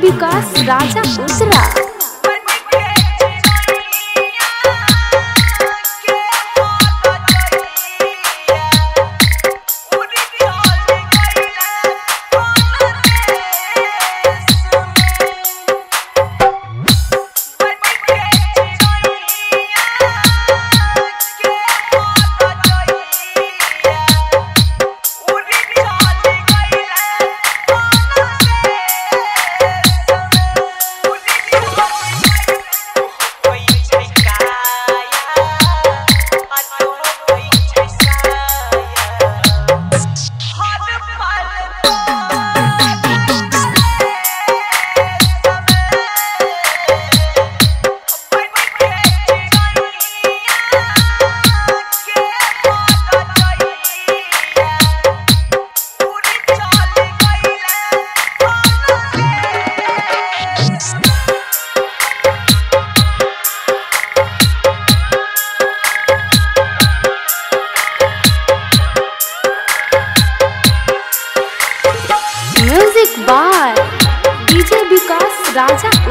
विकास राजा उसरा राजा।